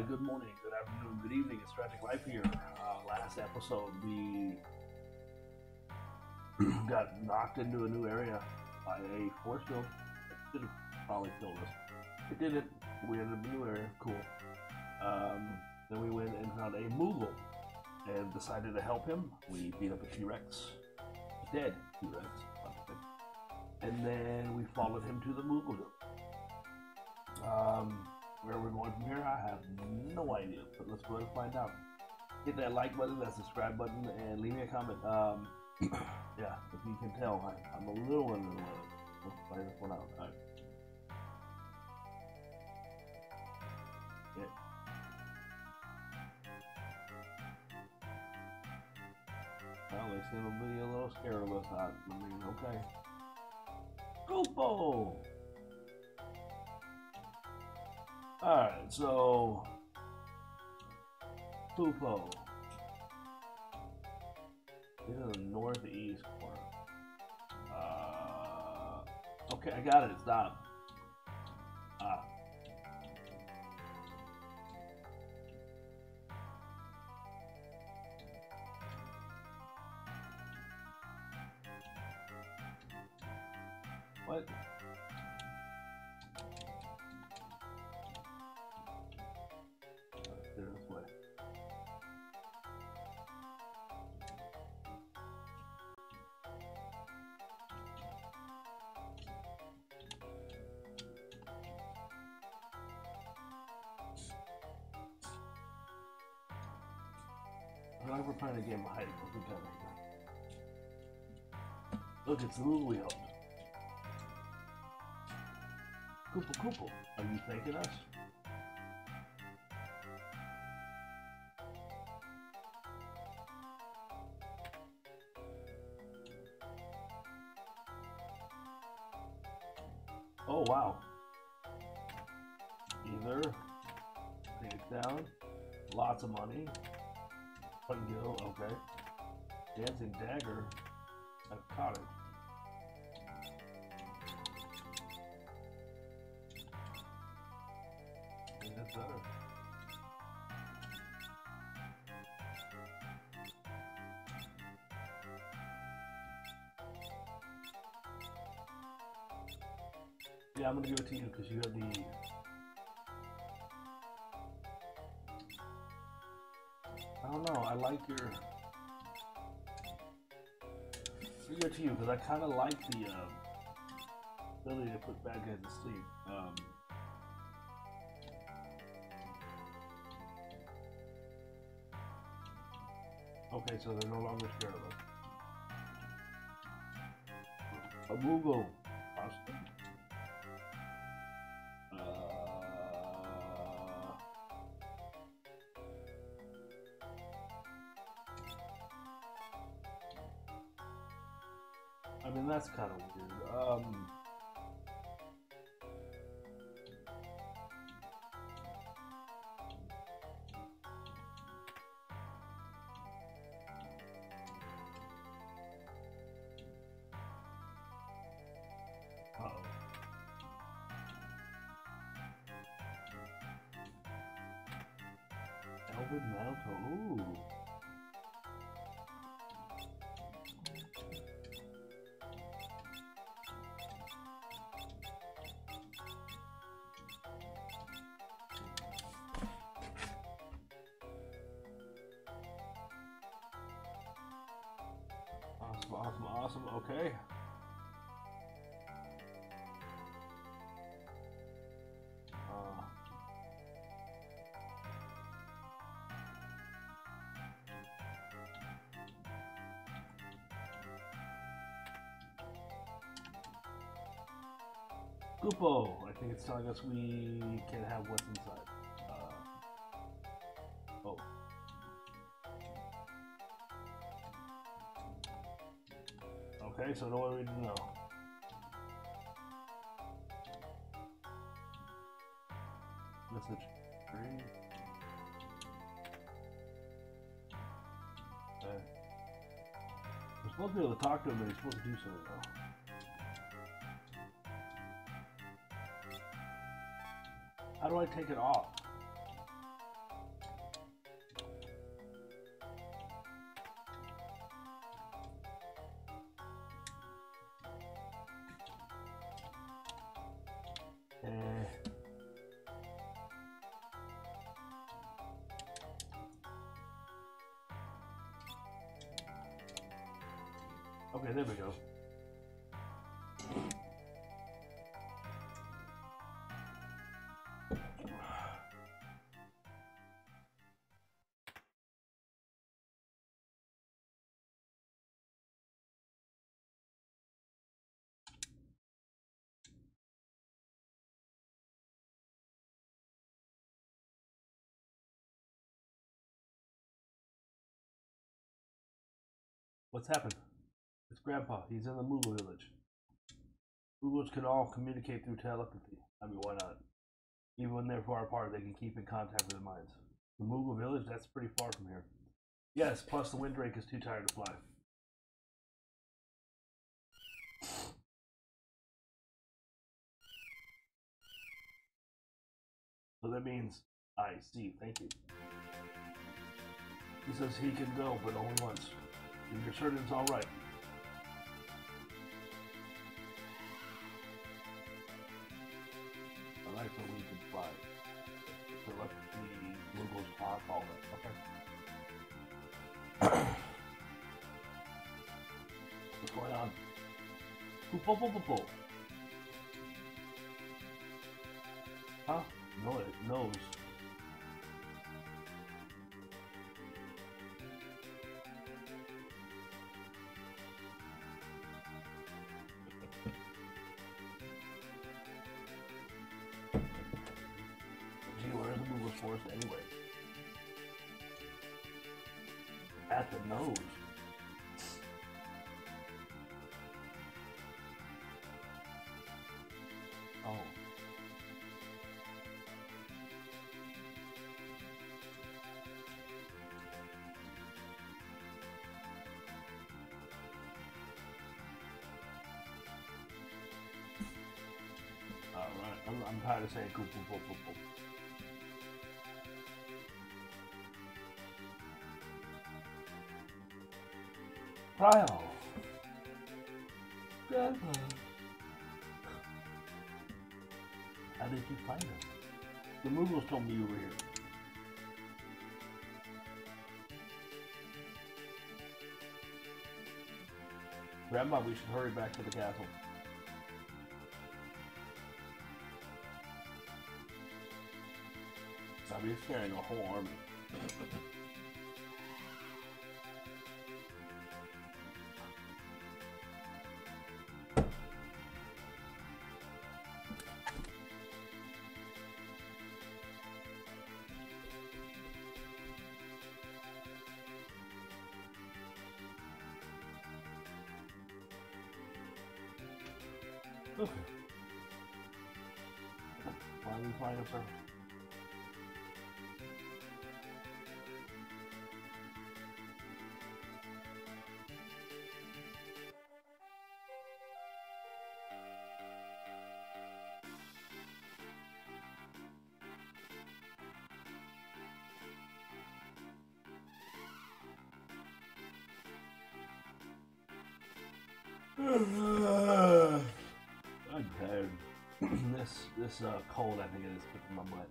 Hi, good morning, good afternoon, good evening. It's Tragik Lyfe here. Uh, last episode, we got knocked into a new area by a force field. It should have probably killed us. It didn't. We ended up in a new area. Cool. Um, then we went and found a Moogle and decided to help him. We beat up a T-Rex, dead T-Rex, and then we followed him to the Moogle. Um, where we're going from here, I have no idea, but let's go ahead and find out. Hit that like button, that subscribe button, and leave me a comment. Um, yeah, if you can tell, I, I'm a little under the weather. Let's find this one out. All right. Yeah. Well, they seem to be a little. I, I mean, okay. Goopo! Alright, so. Poopo. This is the northeast corner. Uh, okay, I got it. It's Ah. I like we're playing a game of hide and go now. Look, it's rule we helped. Koopa Koopa, are you thanking us? Oh wow. Ether take it down, lots of money. One okay. Dancing dagger, a cottage. I think that's better. Yeah, I'm gonna give it to you because you have the. I like your. I'll to you because I kind of like the uh, ability to put bad guys to sleep. Um, okay, so they're no longer scared of us. A Moogle. I mean, that's kind of weird. Um. Elven Mantle. Ooh. Okay. Uh, I think it's telling us we can have what's inside. Okay, so no way to know. Message green. Okay. We're supposed to be able to talk to him, but he's supposed to do something though. How do I take it off? Okay, there we go. What's happened? It's Grandpa. He's in the Moogle village. Moogles can all communicate through telepathy. I mean, why not? Even when they're far apart, they can keep in contact with their minds. The Moogle village? That's pretty far from here. Yes, plus the Windrake is too tired to fly. So that means I see. Thank you. He says he can go, but only once. You're certain it's all right. So we can fly. So let the Moogles talk all that. Okay. What's going on? Boop, boop, boop, boop. Huh? No, it knows. Er of saying coop, coop, coop, coop, coop. Krile. Grandpa. How did you find us? The Moogles told me you were here. Grandma, we should hurry back to the castle. Sabi's carrying a whole army. I'm tired. this this uh, cold, I think, is kicking my butt.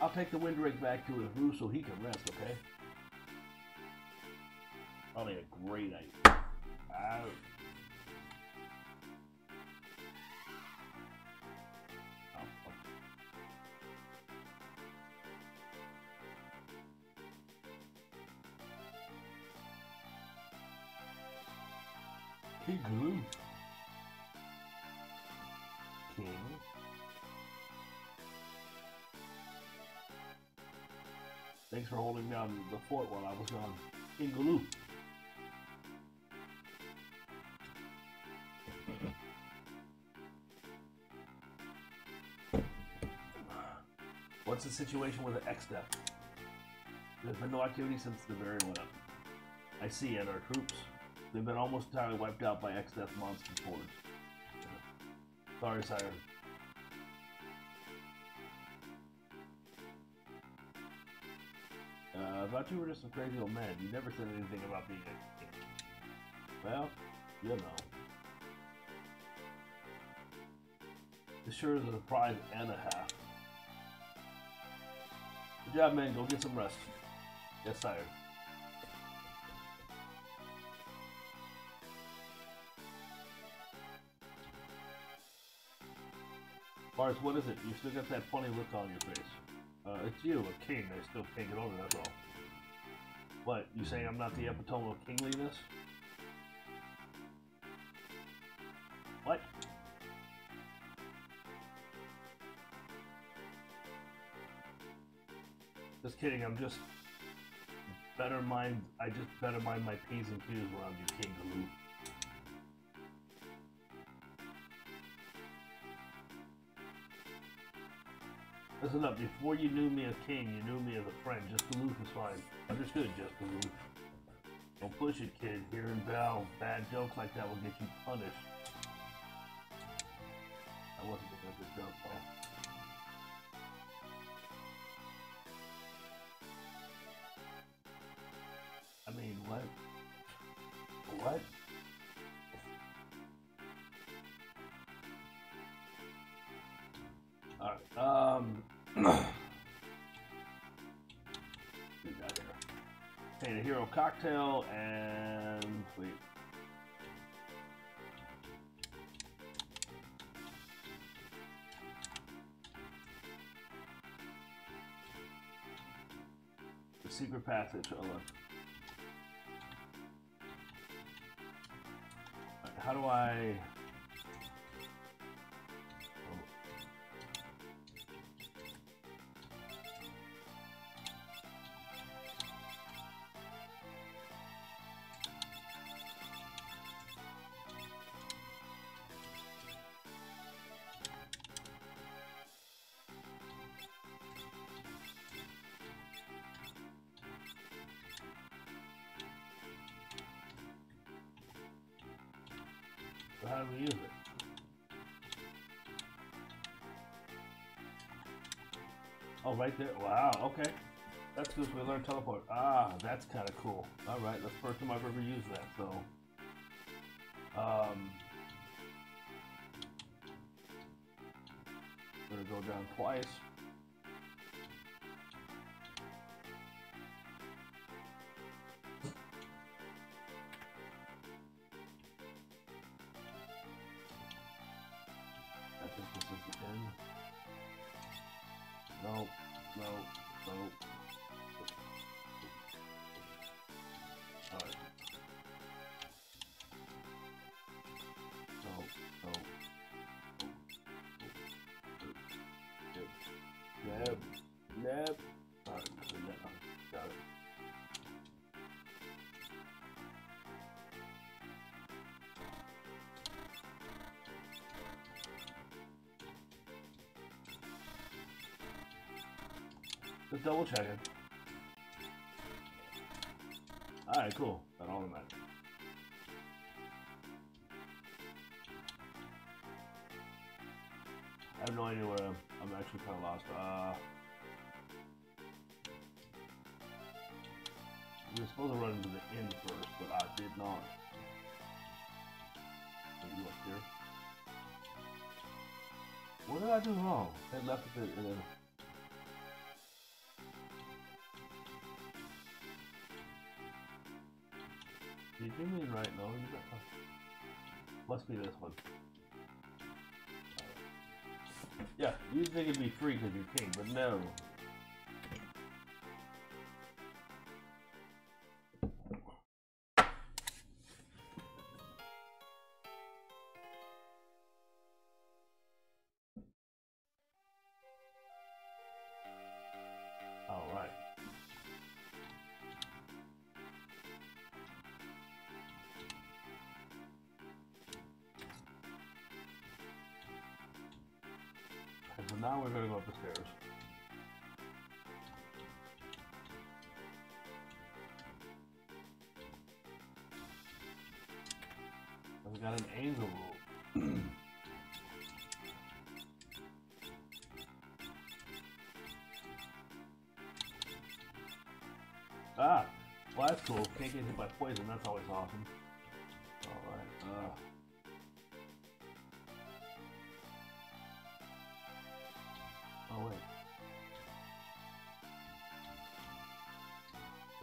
I'll take the wind drake back to his roof so he can rest, okay? Probably a great idea. King. Thanks for holding down the fort while I was gone. King Galuf. What's the situation with the X-Death? There's been no activity since the very went up. I see, and our troops, they've been almost entirely wiped out by X-Death monster hordes. Sorry, sire. Uh, I thought you were just some crazy old man. You never said anything about being a king. Well, you know. This sure is a surprise and a half. Good job, man. Go get some rest. Yes, sire. What is it? You still got that funny look on your face. Uh, it's you, a king. I still can't get over that's all. What, you saying I'm not the epitome of kingliness? What? Just kidding, I'm just better mind I just better mind my P's and Q's around you, King Galuf. Listen up, before you knew me as king, you knew me as a friend. Just Galuf is fine. Understood, just Galuf. Don't push it, kid. Here Hearing Val, bad jokes like that will get you punished. I wasn't a good joke, Paul. Hey, the hero cocktail and... wait. The secret passage, oh look. How do I... how do we use it? Oh, right there. Wow, okay. That's good. We learned teleport. Ah, that's kind of cool. All right, that's the first time I've ever used that. So, um, gonna go down twice. Just double checking. Alright, cool. Got all that. I have no idea where I'm, I'm actually kind of lost. Uh, we were supposed to run into the inn first, but I did not. Maybe up here. What did I do wrong? I left it then. You mean right? No, you got. oh. Must be this one. Yeah, you think it'd be free because you're king, but no. Now we're gonna go up the stairs. We got an Angel Robe. ah, well that's cool. Can't get hit by poison. That's always awesome.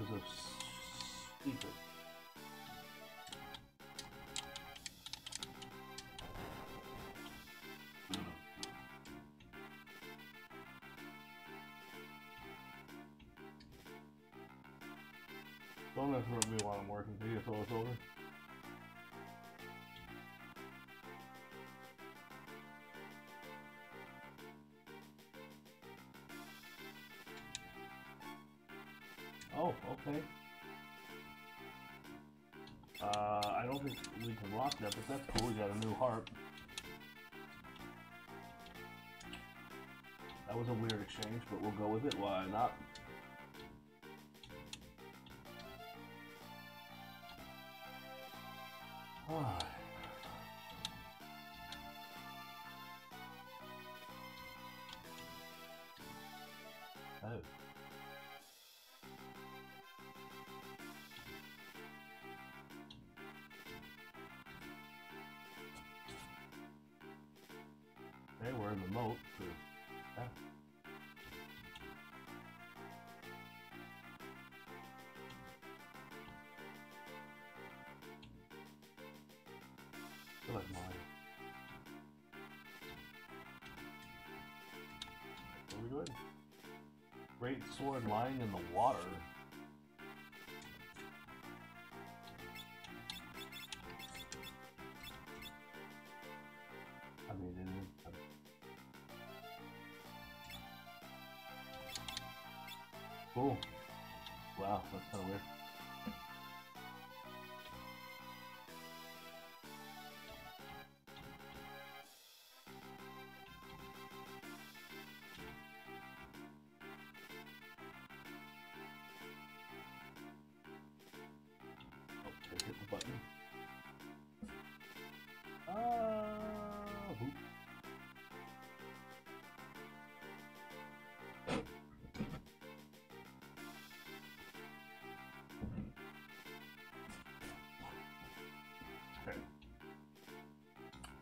because of people. Don't mess with me while I'm working. Can you throw us over? Harp. That was a weird exchange, but we'll go with it. Why not? Ah. We're in the moat. feel. What are we doing? Great sword lying in the water.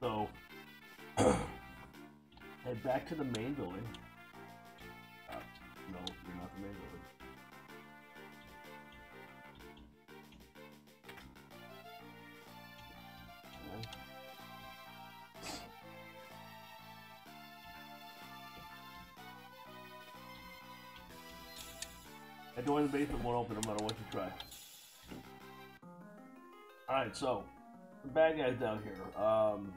So, head back to the main building. Uh, no, you're not the main building. That door in the basement won't open no matter what you try. Alright, so the bad guys down here. Um,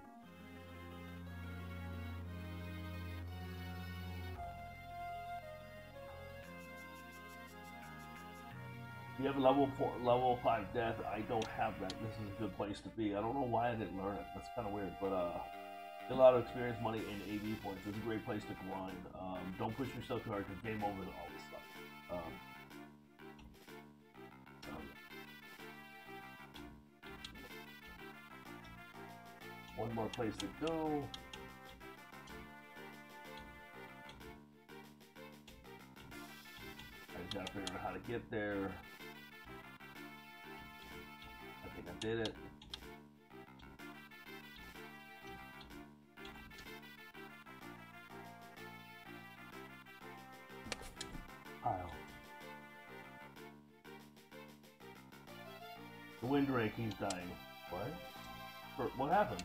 you have a level four, level five death. I don't have that. This is a good place to be. I don't know why I didn't learn it. That's kind of weird, but uh, get a lot of experience, money, and AV points. It's a great place to grind. Um, don't push yourself too hard because game over all this stuff. Um, um, one more place to go. I just gotta figure out how to get there. I think I did it. Pile. The Windrake, he's dying. What? What happened?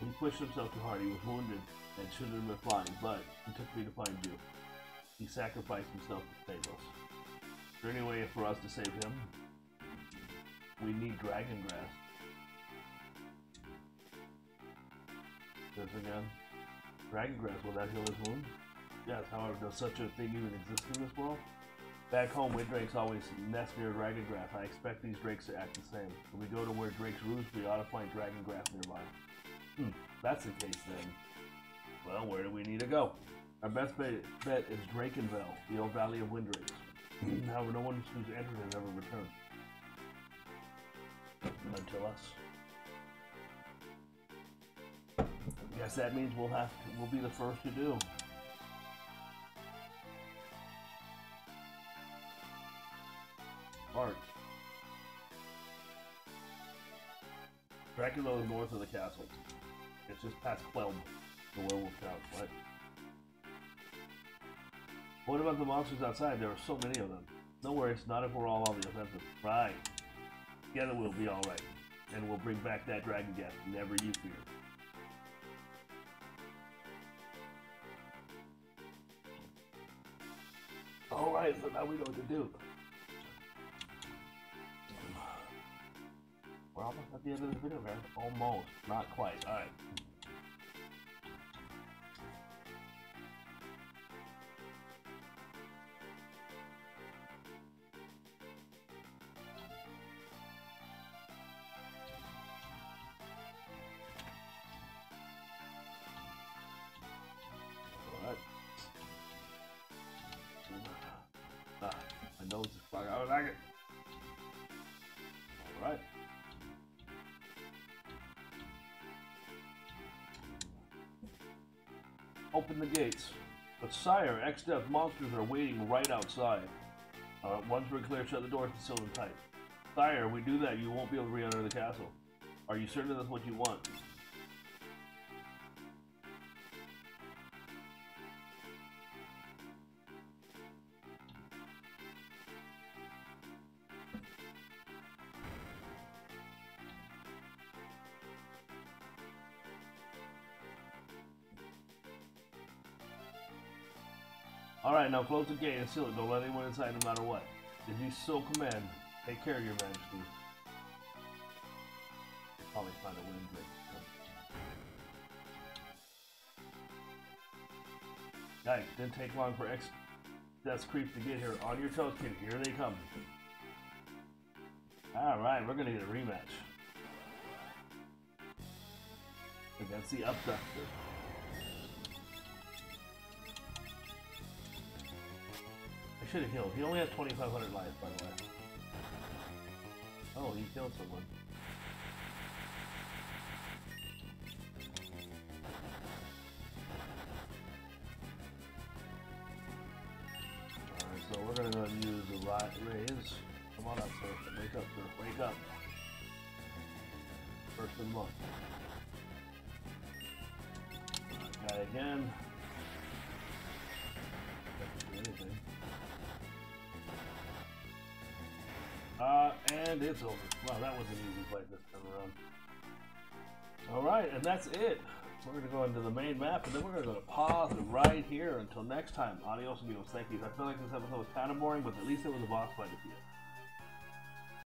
He pushed himself too hard. He was wounded and shouldn't have been flying, but he took me to find you. He sacrificed himself to save us. There any way for us to save him? We need Dragon Grass. This again. Dragon Grass, will that heal his wound? Yes, however, does such a thing even exist in this world? Back home, where drakes always nest near dragon grass. I expect these drakes to act the same. If we go to where drakes roost, we ought to find dragon grass nearby. Hmm, that's the case then. Well, where do we need to go? Our best bet, bet is Drakenvale, the old valley of Windrakes. However, no one who's entered has ever returned. Until us. Guess that means we'll have to, we'll be the first to do. Art. Dracullo is north of the castle. It's just past Quelb, What about the monsters outside? There are so many of them. No worries, not if we're all on the offensive. Right. Together we'll be alright. And we'll bring back that dragon gas, never you fear. Alright, so now we know what to do. We're almost at the end of this video, guys. Almost. Not quite. Alright. Nose clogged. I don't like it. Alright. Open the gates. But sire, X-Death monsters are waiting right outside. Uh, once we're clear, shut the doors and seal them tight. Sire, we do that, you won't be able to re-enter the castle. Are you certain that's what you want? Alright, now close the gate and seal it. Don't let anyone inside no matter what. If you so command, take care of your majesty. Probably find a wind break. Yikes, didn't take long for X Death's Creep to get here. On your toes, kid. Here they come. Alright, we're gonna get a rematch. Against the Abductor. Should have healed. He only had 2,500 life, by the way. Oh, he killed someone. Alright, so we're gonna go use the light rays. Come on up, sir. Wake up, sir. Wake up. First and month. Guy again. Anything. Uh, and it's over. Wow, that was an easy fight this time around. Alright, and that's it. We're going to go into the main map, and then we're going to go to pause right here until next time. Adios, amigos. Thank you. I feel like this episode was kind of boring, but at least it was a boss fight the end.